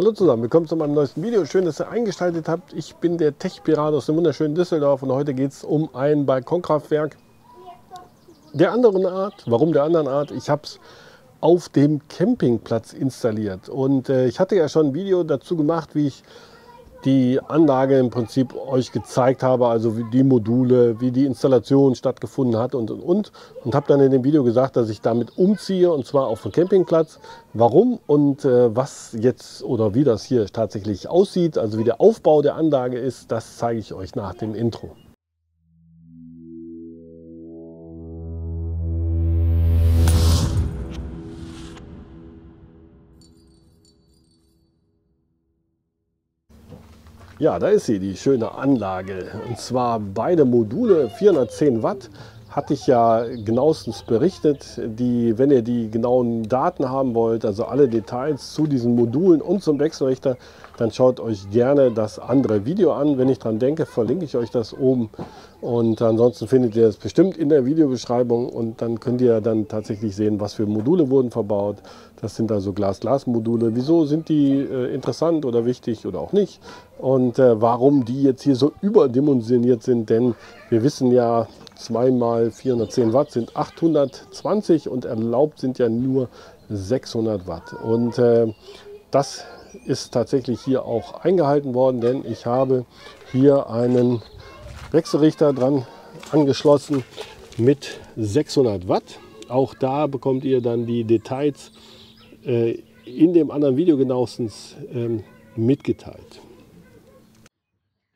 Hallo zusammen, willkommen zu meinem neuesten Video. Schön, dass ihr eingeschaltet habt. Ich bin der Tech-Pirat aus dem wunderschönen Düsseldorf und heute geht es um ein Balkonkraftwerk der anderen Art. Warum der anderen Art? Ich habe es auf dem Campingplatz installiert und äh, ich hatte ja schon ein Video dazu gemacht, wie ich die Anlage im Prinzip euch gezeigt habe, also wie die Module, wie die Installation stattgefunden hat und und und. Und habe dann in dem Video gesagt, dass ich damit umziehe und zwar auf den Campingplatz. Warum und äh, was jetzt oder wie das hier tatsächlich aussieht, also wie der Aufbau der Anlage ist, das zeige ich euch nach dem Intro. Ja, da ist sie, die schöne Anlage. Und zwar beide Module, 410 Watt, hatte ich ja genauestens berichtet. Die, wenn ihr die genauen Daten haben wollt, also alle Details zu diesen Modulen und zum Wechselrichter, dann schaut euch gerne das andere Video an. Wenn ich dran denke, verlinke ich euch das oben. Und ansonsten findet ihr es bestimmt in der Videobeschreibung und dann könnt ihr dann tatsächlich sehen, was für Module wurden verbaut. Das sind also Glas-Glas-Module. Wieso sind die äh, interessant oder wichtig oder auch nicht? Und äh, warum die jetzt hier so überdimensioniert sind, denn wir wissen ja, 2 mal 410 Watt sind 820 und erlaubt sind ja nur 600 Watt. Und äh, das ist tatsächlich hier auch eingehalten worden, denn ich habe hier einen Wechselrichter dran angeschlossen mit 600 Watt. Auch da bekommt ihr dann die Details äh, in dem anderen Video genauestens ähm, mitgeteilt.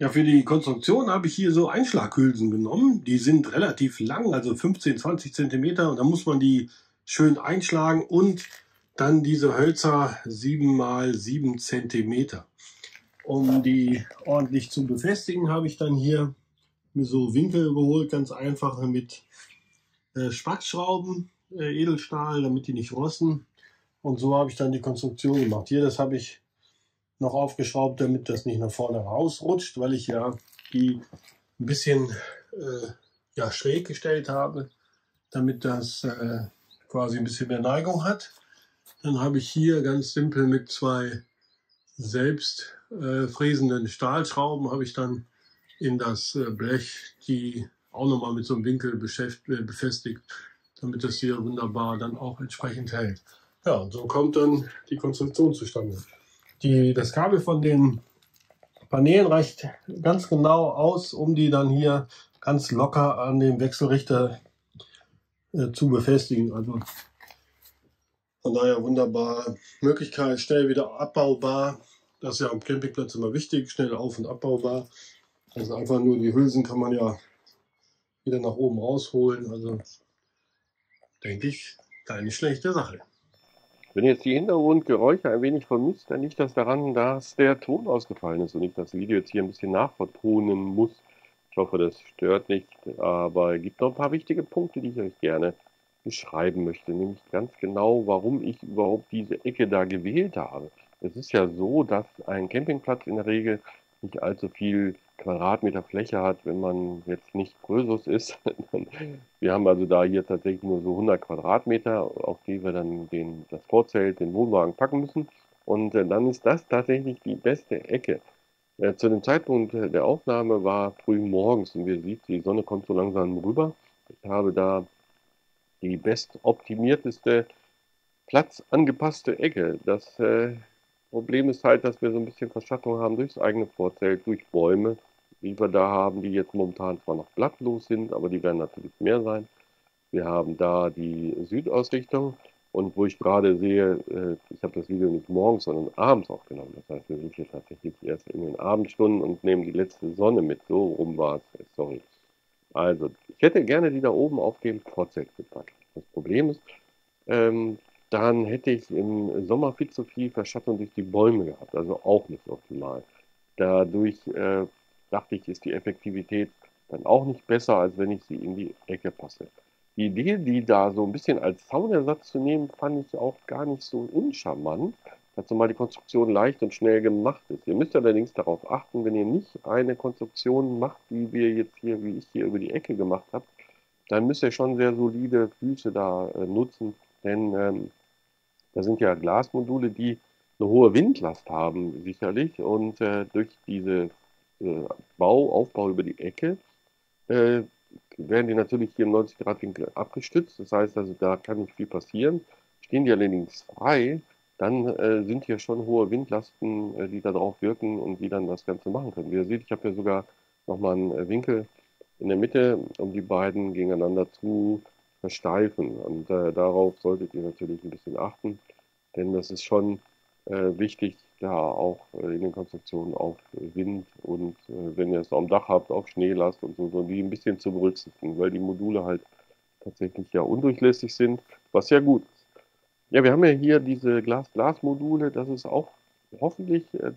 Ja, für die Konstruktion habe ich hier so Einschlaghülsen genommen. Die sind relativ lang, also 15, 20 Zentimeter. Und da muss man die schön einschlagen und dann diese Hölzer 7 mal 7 Zentimeter. Um die ordentlich zu befestigen, habe ich dann hier mir so Winkel geholt, ganz einfach mit äh, Spatzschrauben, äh, Edelstahl, damit die nicht rosten. Und so habe ich dann die Konstruktion gemacht. Hier, das habe ich noch aufgeschraubt, damit das nicht nach vorne rausrutscht, weil ich ja die ein bisschen äh, ja, schräg gestellt habe, damit das äh, quasi ein bisschen mehr Neigung hat. Dann habe ich hier ganz simpel mit zwei selbst äh, fräsenden Stahlschrauben habe ich dann in das äh, Blech die auch nochmal mit so einem Winkel äh, befestigt, damit das hier wunderbar dann auch entsprechend hält. Ja, und so kommt dann die Konstruktion zustande. Die, das Kabel von den Paneelen reicht ganz genau aus, um die dann hier ganz locker an dem Wechselrichter äh, zu befestigen. Also von daher wunderbar Möglichkeit, schnell wieder abbaubar. Das ist ja am Campingplatz immer wichtig, schnell auf- und abbaubar. Also einfach nur die Hülsen kann man ja wieder nach oben rausholen. Also denke ich, keine schlechte Sache. Wenn jetzt die Hintergrundgeräusche ein wenig vermisst, dann liegt das daran, dass der Ton ausgefallen ist und ich das Video jetzt hier ein bisschen nachvertonen muss. Ich hoffe, das stört nicht, aber es gibt noch ein paar wichtige Punkte, die ich euch gerne beschreiben möchte, nämlich ganz genau, warum ich überhaupt diese Ecke da gewählt habe. Es ist ja so, dass ein Campingplatz in der Regel nicht allzu viel Quadratmeter Fläche hat, wenn man jetzt nicht Größus ist. wir haben also da hier tatsächlich nur so 100 Quadratmeter, auf die wir dann den, das Vorzelt, den Wohnwagen packen müssen. Und äh, dann ist das tatsächlich die beste Ecke. Äh, zu dem Zeitpunkt der Aufnahme war früh morgens und wir sieht, die Sonne kommt so langsam rüber. Ich habe da die bestoptimierteste platzangepasste Ecke. Das äh, Problem ist halt, dass wir so ein bisschen Verschattung haben durchs eigene Vorzelt, durch Bäume, die wir da haben, die jetzt momentan zwar noch blattlos sind, aber die werden natürlich mehr sein. Wir haben da die Südausrichtung und wo ich gerade sehe, äh, ich habe das Video nicht morgens, sondern abends aufgenommen. Das heißt, wir sind hier tatsächlich erst in den Abendstunden und nehmen die letzte Sonne mit. So rum war es. Sorry. Also, ich hätte gerne die da oben auf dem Vorzelt gepackt. Das Problem ist, ähm, dann hätte ich im Sommer viel zu viel Verschattung durch die Bäume gehabt, also auch nicht optimal. Dadurch äh, dachte ich, ist die Effektivität dann auch nicht besser, als wenn ich sie in die Ecke passe. Die Idee, die da so ein bisschen als Zaunersatz zu nehmen, fand ich auch gar nicht so uncharmant, dass zumal die Konstruktion leicht und schnell gemacht ist. Ihr müsst allerdings darauf achten, wenn ihr nicht eine Konstruktion macht, wie wir jetzt hier, wie ich hier über die Ecke gemacht habe, dann müsst ihr schon sehr solide Füße da äh, nutzen, denn ähm, da sind ja Glasmodule, die eine hohe Windlast haben, sicherlich. Und äh, durch diese äh, Bau, Aufbau über die Ecke äh, werden die natürlich hier im 90-Grad-Winkel abgestützt. Das heißt also, da kann nicht viel passieren. Stehen die allerdings frei, dann äh, sind hier schon hohe Windlasten, äh, die da drauf wirken und die dann das Ganze machen können. Wie ihr seht, ich habe hier sogar nochmal einen äh, Winkel in der Mitte, um die beiden gegeneinander zu versteifen. Und äh, darauf solltet ihr natürlich ein bisschen achten, denn das ist schon äh, wichtig, da auch äh, in den Konstruktionen auf Wind und äh, wenn ihr es am Dach habt, auf Schneelast und so, so die ein bisschen zu berücksichtigen, weil die Module halt tatsächlich ja undurchlässig sind, was ja gut ist. Ja, wir haben ja hier diese Glas-Glas-Module, das ist auch hoffentlich äh,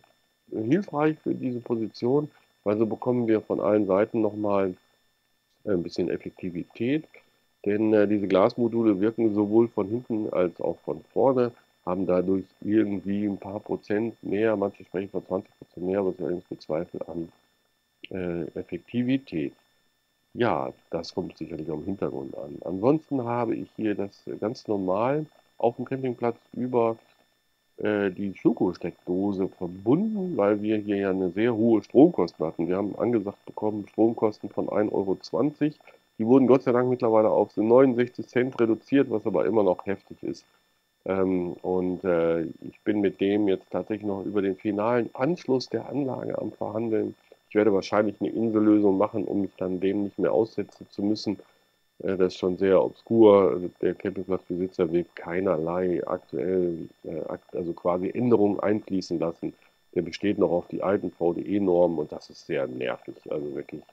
hilfreich für diese Position, weil so bekommen wir von allen Seiten nochmal ein bisschen Effektivität, denn äh, diese Glasmodule wirken sowohl von hinten als auch von vorne haben dadurch irgendwie ein paar Prozent mehr, manche sprechen von 20 Prozent mehr, was ich allerdings bezweifle, an äh, Effektivität. Ja, das kommt sicherlich am Hintergrund an. Ansonsten habe ich hier das ganz normal auf dem Campingplatz über äh, die Schuko-Steckdose verbunden, weil wir hier ja eine sehr hohe Stromkosten hatten. Wir haben angesagt bekommen, Stromkosten von 1,20 Euro. Die wurden Gott sei Dank mittlerweile auf 69 Cent reduziert, was aber immer noch heftig ist. Ähm, und äh, ich bin mit dem jetzt tatsächlich noch über den finalen Anschluss der Anlage am Verhandeln. Ich werde wahrscheinlich eine Insellösung machen, um mich dann dem nicht mehr aussetzen zu müssen. Äh, das ist schon sehr obskur. Der Campingplatzbesitzer will keinerlei aktuell, äh, also quasi Änderungen einfließen lassen. Der besteht noch auf die alten VDE-Normen und das ist sehr nervig, also wirklich.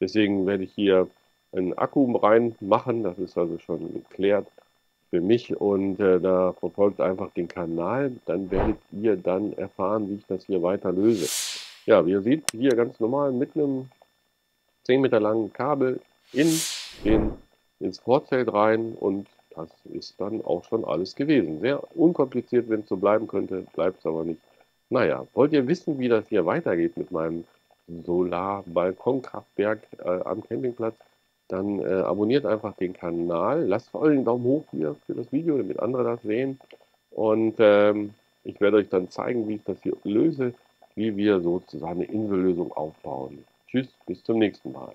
Deswegen werde ich hier einen Akku reinmachen, das ist also schon geklärt für mich und äh, da verfolgt einfach den Kanal. Dann werdet ihr dann erfahren, wie ich das hier weiter löse. Ja, wie ihr seht, hier ganz normal mit einem 10 Meter langen Kabel in den, ins Vorzelt rein und das ist dann auch schon alles gewesen. Sehr unkompliziert, wenn es so bleiben könnte, bleibt es aber nicht. Naja, wollt ihr wissen, wie das hier weitergeht mit meinem Solar-Balkonkraftwerk äh, am Campingplatz? Dann äh, abonniert einfach den Kanal. Lasst vor allem einen Daumen hoch hier für das Video, damit andere das sehen. Und ähm, ich werde euch dann zeigen, wie ich das hier löse, wie wir sozusagen eine Insellösung aufbauen. Tschüss, bis zum nächsten Mal.